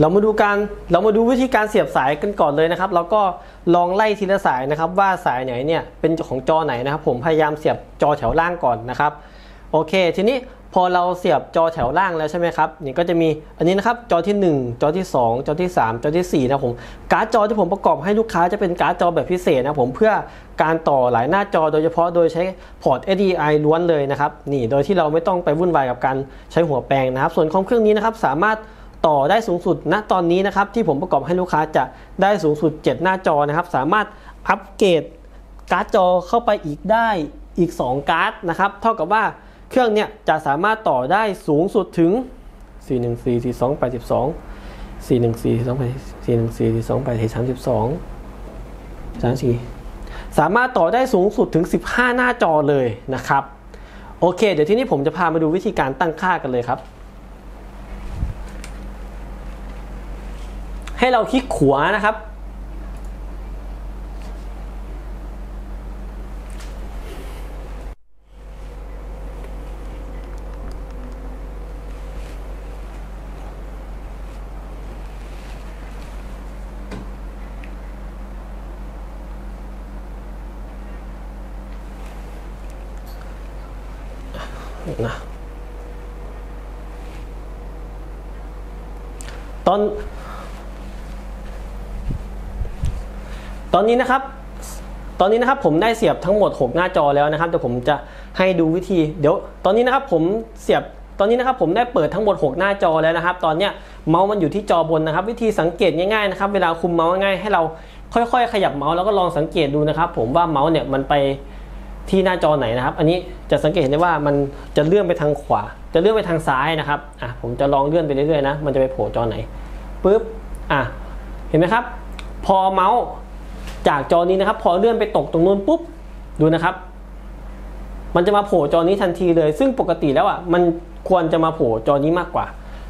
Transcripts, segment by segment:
เรามาดูการเรามาดูวิธีการเสียบสายกันก่อนเลยนะครับ แล้วก็ลองไล่ทีละสายนะครับ ว่าสายไหนเนี่ยเป็นของจอไหนนะครับ ผมพยายามเสียบจอแถวล่างก่อนนะครับโอเค ทีนี้พอเราเสียบจอแถวล่างแล้วใช่ไหมครับนี่ก็จะมีอันนี้นะครับจอที่ 1 จอที่ 2 จอที่ 3 จอที่ 4 นะผมการ์ดจอที่ผมประกอบให้ลูกค้าจะเป็นการ์ดจอแบบพิเศษนะผมเพื่อการต่อหลายหน้าจอโดยเฉพาะโดยใช้พอร์ต HDMI ล้วนเลยนะครับนี่โดยที่เราไม่ต้องไปวุ่นวายกับการใช้หัวแปลงนะครับ ส่วนคอมเครื่องนี้นะครับสามารถ ต่อได้สูงสุดณตอนนี้นะครับที่ผมประกอบให้ลูกค้าจะได้สูงสุด 7 หน้าจอนะครับ สามารถอัปเกรดการ์ดจอเข้าไปอีกได้อีก 2 การ์ดนะครับเท่ากับว่าเครื่องเนี่ยจะสามารถต่อได้สูงสุดถึง 414 42 82 414 42 414 42 32 34 สามารถต่อได้สูงสุดถึง 15 หน้าจอเลยนะครับ โอเค เดี๋ยวที่นี้ผมจะพามาดูวิธีการตั้งค่ากันเลยครับ ให้เราคลิกขวานะครับ นะตอน ตอนนี้นะครับ ตอนนี้นะครับผมได้เสียบทั้งหมด 6 หน้าจอแล้วนะครับเดี๋ยวผมจะให้ดูวิธี เดี๋ยว ตอนนี้นะครับผมเสียบตอนนี้นะครับผมได้เปิดทั้งหมด 6 หน้าจอแล้วนะครับ ตอนเนี้ยเมาส์มันอยู่ที่จอบนนะครับ วิธีสังเกตง่ายๆนะครับเวลาคุมเมาส์ง่ายให้เราค่อยๆ ขยับเมาส์แล้วก็ลองสังเกตดูนะครับ ผมว่าเมาส์เนี่ยมันไปที่หน้าจอไหนนะครับ อันนี้จะสังเกตเห็นได้ว่ามันจะเลื่อนไปทางขวา จะเลื่อนไปทางซ้ายนะครับอะผมจะลองเลื่อนไปเรื่อยๆนะมันจะไปโผล่จอไหนปุ๊บอะเห็นไหมครับ พอเมาส์ จากจอนี้นะครับ พอเลื่อนไปตกตรงนู้นปุ๊บดูนะครับ มันจะมาโผล่จอนี้ทันทีเลย ซึ่งปกติแล้วอะมันควรจะมาโผล่จอนี้มากกว่า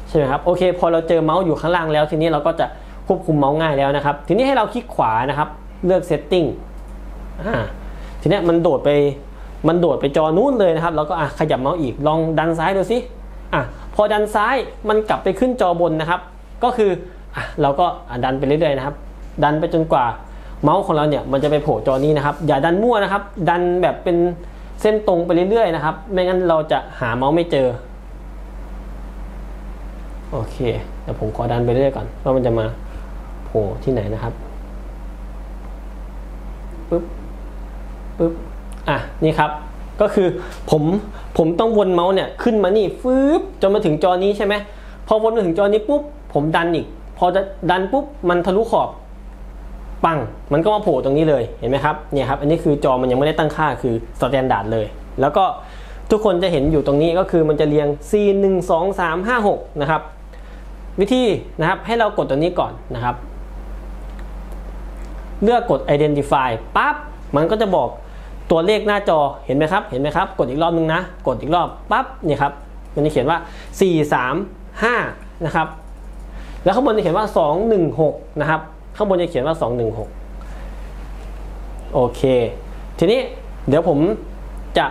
ใช่ไหมครับโอเค พอเราเจอเมาส์อยู่ข้างล่างแล้ว ทีนี้เราก็จะควบคุมเมาส์ง่ายแล้วนะครับ ทีนี้ให้เราคลิกขวานะครับ เลือก setting อ่าทีนี้มันโดดไปมันโดดไปจอนู้นเลยนะครับ แล้วก็อะขยับเมาส์อีกลองดันซ้ายดูสิอะพอดันซ้ายมันกลับไปขึ้นจอบนนะครับ ก็คืออะเราก็ดันไปเรื่อยๆนะครับ ดันไปจนกว่า เมาส์ของเราเนี่ยมันจะไปโผล่จอนี้นะครับ อย่าดันมั่วนะครับ ดันแบบเป็นเส้นตรงไปเรื่อยๆนะครับ ไม่งั้นเราจะหาเมาส์ไม่เจอ โอเคเดี๋ยวผมขอดันไปเรื่อยก่อนว่ามันจะมาโผล่ที่ไหนนะครับปึ๊บปึ๊บอะนี่ครับ ก็คือผมผมต้องวนเมาส์เนี่ยขึ้นมานี่ฟืบจนมาถึงจอนี้ใช่ไหมพอวนมาถึงจอนี้ปุ๊บผมดันอีก พอจะดันปุ๊บมันทะลุขอบ ปังมันก็มาโผล่ตรงนี้เลยเห็นไหมครับเนี่ยครับอันนี้คือจอมันยังไม่ได้ตั้งค่าคือ standard เลย แล้วก็ทุกคนจะเห็นอยู่ตรงนี้ก็คือมันจะเรียง C 1 2 3 5 6นะครับวิธีนะครับให้เรากดตัวนี้ก่อนนะครับ เลือกกด identify ปั๊บมันก็จะบอกตัวเลขหน้าจอเห็นไหมครับ เห็นไหมครับ กดอีกรอบนึงนะ กดอีกรอบปั๊บเนี่ยครับมันจะเขียนว่า 4 3 5 นะครับ แล้วข้างบนจะเขียนว่า 216 นะครับ ข้างบนจะเขียนว่า 216 โอเค ทีนี้เดี๋ยวผมจะ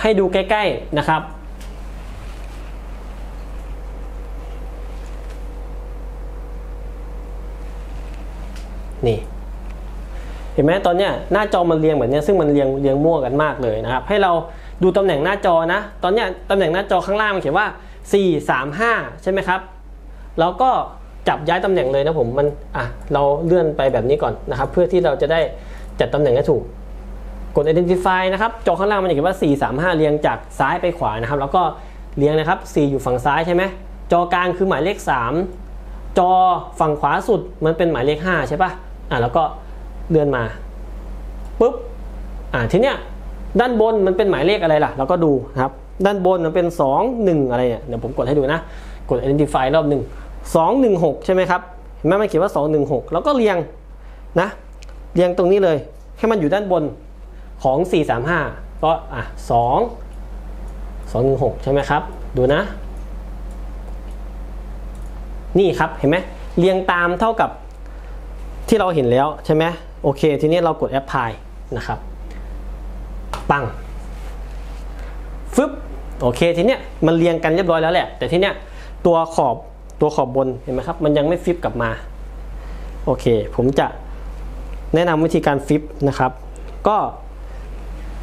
ให้ดูใกล้ ๆ นะครับ นี่ เห็นไหมตอนเนี้ยหน้าจอมันเรียงแบบนี้ซึ่งมันเรียงเรียงมั่วกันมากเลยนะครับ ให้เราดูตำแหน่งหน้าจอนะ ตอนเนี้ยตำแหน่งหน้าจอข้างล่างมันเขียนว่า 4 3 5 ใช่ไหมครับ แล้วก็ จับย้ายตำแหน่งเลยนะผมมันอะเราเลื่อนไปแบบนี้ก่อนนะครับ เพื่อที่เราจะได้จัดตำแหน่งให้ถูก กด identify นะครับจอข้างล่างมันจะเขียนว่า 4 3 5 เรียงจากซ้ายไปขวานะครับ แล้วก็เรียงนะครับ 4 อยู่ฝั่งซ้ายใช่ไหมจอกลางคือหมายเลข 3 จอฝั่งขวาสุดมันเป็นหมายเลข 5 ใช่ปะอะแล้วก็เลื่อนมาปุ๊บอ่าทีเนี้ยด้านบนมันเป็นหมายเลขอะไรล่ะ เราก็ดูนะครับ ด้านบนมันเป็น 2 1 อะไรเนี่ยเดี๋ยวผมกดให้ดูนะ กด identify รอบหนึ่ง 216 ใช่ไหมครับเห็นไหมมันเขียนว่า 216 แล้วก็เรียงนะเรียงตรงนี้เลยให้มันอยู่ด้านบนของ 435 ก็อะ2 216 ใช่ไหมครับ ดูนะ นี่ครับเห็นไหมเรียงตามเท่ากับที่เราเห็นแล้วใช่ไหมโอเค ทีนี้เรากด apply นะครับ ปังฟึบโอเคทีเนี้ยมันเรียงกันเรียบร้อยแล้วแหละ แต่ทีเนี้ยตัวขอบ ตัวขอบบนเห็นไหมครับ มันยังไม่ฟิปกลับมา โอเค ผมจะแนะนำวิธีการฟิปนะครับ ก็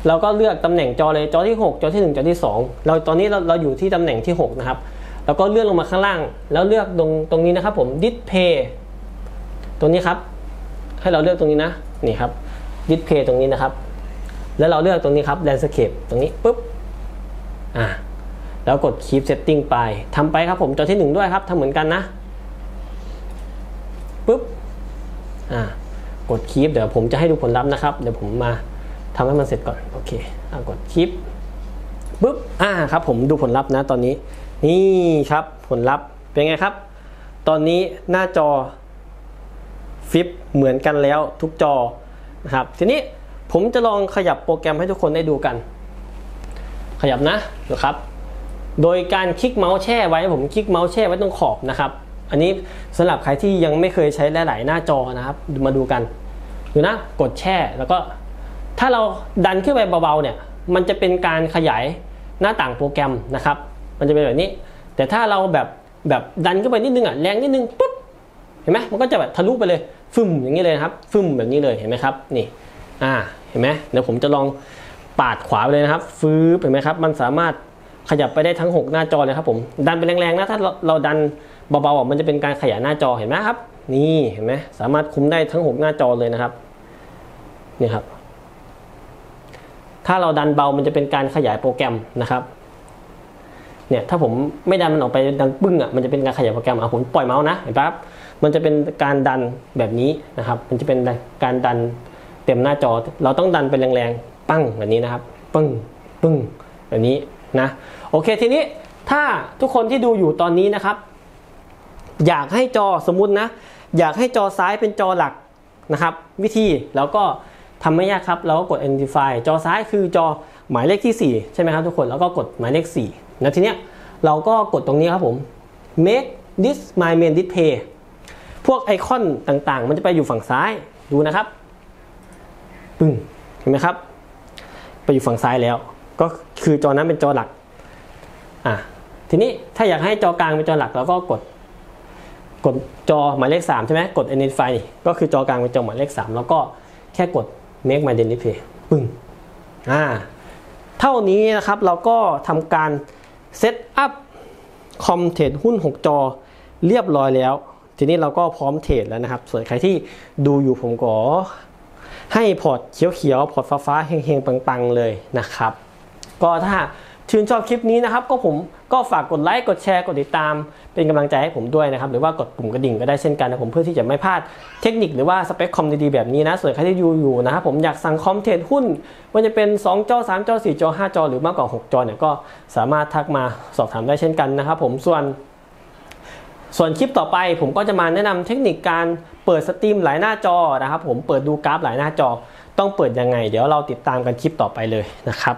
เราก็เลือกตำแหน่งจอเลยจอที่ 6 จอที่ 1 จอที่ 2 เราตอนนี้เราเราอยู่ที่ตำแหน่งที่ 6 นะครับ แล้วก็เลื่อนลงมาข้างล่าง แล้วเลือกตรงตรงนี้นะครับผม display ตรงนี้ครับ ให้เราเลือกตรงนี้นะ นี่ครับ display ตรงนี้นะครับ แล้วเราเลือกตรงนี้ครับ landscape ตรงนี้ปุ๊บ อ่า แล้วกด keep setting ไปทำไปครับผมจอที่ 1 ด้วยครับทำเหมือนกันนะปุ๊บอ่ากด keep เดี๋ยวผมจะให้ดูผลลัพธ์นะครับ เดี๋ยวผมมาทำให้มันเสร็จก่อน โอเคอ่ากด keep ปุ๊บอ่าครับผมดูผลลัพธ์นะตอนนี้ นี่ครับผลลัพธ์เป็นไงครับ ตอนนี้หน้าจอฟิปเหมือนกันแล้วทุกจอนะครับ ทีนี้ผมจะลองขยับโปรแกรมให้ทุกคนได้ดูกัน ขยับนะดูครับ โดยการคลิกเมาส์แช่ไว้ผมคลิกเมาส์แช่ไว้ตรงขอบนะครับอันนี้สำหรับใครที่ยังไม่เคยใช้หลายๆหน้าจอนะครับ มาดูกันดูนะกดแช่แล้วก็ ถ้าเราดันขึ้นไปเบาๆเนี่ยมันจะเป็นการขยายหน้าต่างโปรแกรมนะครับ มันจะเป็นแบบนี้ แต่ถ้าเราแบบแบบดันขึ้นไปนิดนึงอะแรงนิดนึงปุ๊บเห็นไหมมันก็จะแบบทะลุไปเลยฟึ่มอย่างนี้เลยครับฟึ่มแบบนี้เลยเห็นไหมครับนี่อ่าเห็นไหมเดี๋ยวผมจะลองปาดขวาไปเลยนะครับฟื้นเห็นไหมครับ มันสามารถ ขยับไปได้ทั้ง 6 หน้าจอเลยครับผมดันไปแรงๆนะถ้าเราเราดันเบาๆมันจะเป็นการขยายหน้าจอเห็นไหมครับ นี่เห็นไหมสามารถคุมได้ทั้ง 6 หน้าจอเลยนะครับนี่ครับ ถ้าเราดันเบามันจะเป็นการขยายโปรแกรมนะครับเนี่ยถ้าผมไม่ดันมันออกไปดังปึ้งอะมันจะเป็นการขยายโปรแกรมอะผมปล่อยเมาส์นะเห็นปะครับมันจะเป็นการดันแบบนี้นะครับ มันจะเป็นการดันเต็มหน้าจอ เราต้องดันไปแรงๆ ปั้งแบบนี้นะครับ ปึ้งปึ้งแบบนี้ นะโอเคทีนี้ถ้าทุกคนที่ดูอยู่ตอนนี้นะครับ อยากให้จอสมมุตินะ อยากให้จอซ้ายเป็นจอหลักนะครับ วิธีแล้วก็ทำไม่ยากครับ เราก็กด identify จอซ้ายคือจอหมายเลขที่ 4 ใช่ไหมครับทุกคนแล้วก็กดหมายเลข4แล้วทีเนี้ยเราก็กดตรงนี้ครับผม make this my main display พวกไอคอนต่างๆ มันจะไปอยู่ฝั่งซ้ายดูนะครับปึ้งเห็นไหมครับ ไปอยู่ฝั่งซ้ายแล้วก็ คือจอนั้นเป็นจอหลักอะทีนี้ถ้าอยากให้จอกลางเป็นจอหลักเราก็กด กดจอหมายเลข3ใช่ไหมกด identify ก็คือจอกลางเป็นจอหมายเลข 3 แล้วก็แค่กด make main display ปึ้งอ่าเท่านี้นะครับเราก็ทำการ setup คอมเทรดหุ้น 6 จอเรียบร้อยแล้ว ทีนี้เราก็พร้อมเทรดแล้วนะครับ ส่วนใครที่ดูอยู่ผมก็ให้พอร์ตเขียวๆพอร์ตฟ้าๆเฮงๆปังๆเลยนะครับ ก็ถ้าชื่นชอบคลิปนี้นะครับ ก็ผมก็ฝากกดไลค์กดแชร์กดติดตาม เป็นกำลังใจให้ผมด้วยนะครับ หรือว่ากดปุ่มกระดิ่งก็ได้เช่นกันนะผมเพื่อที่จะไม่พลาดเทคนิคหรือว่าสเปคคอมดีๆแบบนี้นะส่วนใครที่ดูอยู่นะครับผมอยากสั่งคอมเทรดหุ้นว่าจะเป็น 2 จอ 3 จอ 4 จอ 5 จอ หรือมากกว่า 6 จอเนี่ยก็สามารถทักมาสอบถามได้เช่นกันนะครับผมส่วนส่วนคลิปต่อไปผมก็จะมาแนะนำเทคนิคการเปิดสตรีมหลายหน้าจอนะครับผมเปิดดูกราฟหลายหน้าจอ ต้องเปิดยังไง เดี๋ยวเราติดตามกันคลิปต่อไปเลยนะครับ